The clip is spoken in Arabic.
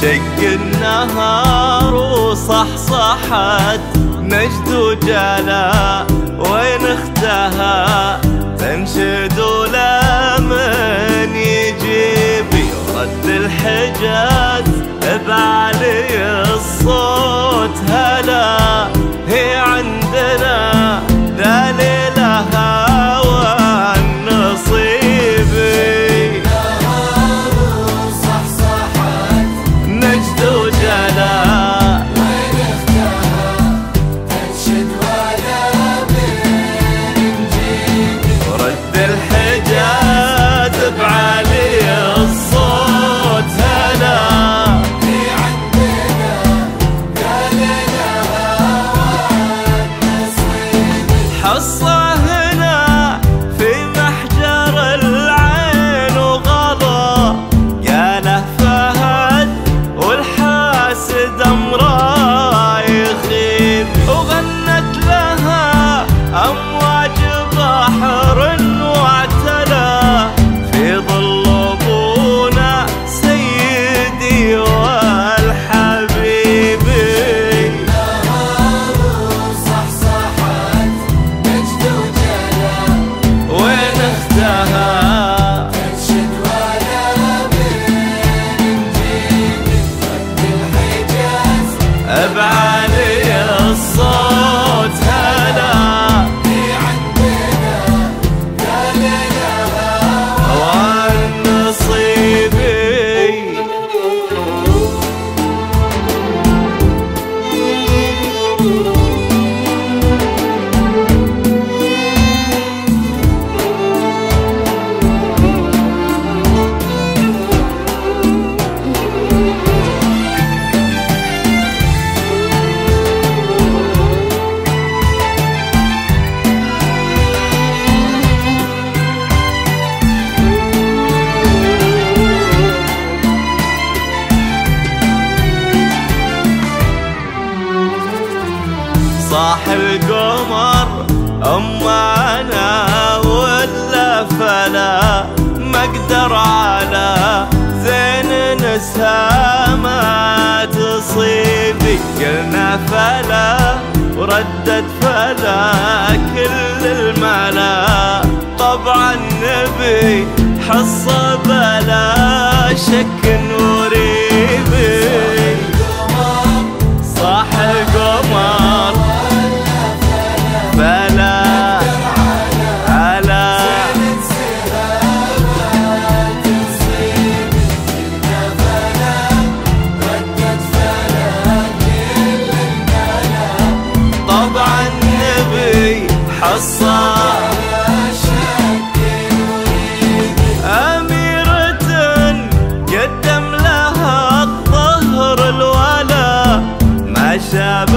شق النهار وصحصحت نجد وجلا وين اختها حصة هنا في محجر العين وغلا قاله فهد والحاسد صاح القمر أما أنا ولا فلا ما أقدر على زين نسها ما تصيبي قلنا فلا وردت فلا كل الملا. طبعا نبي حصه بلا شك الحصان أميرة قدم لها الظهر الولا ما شاب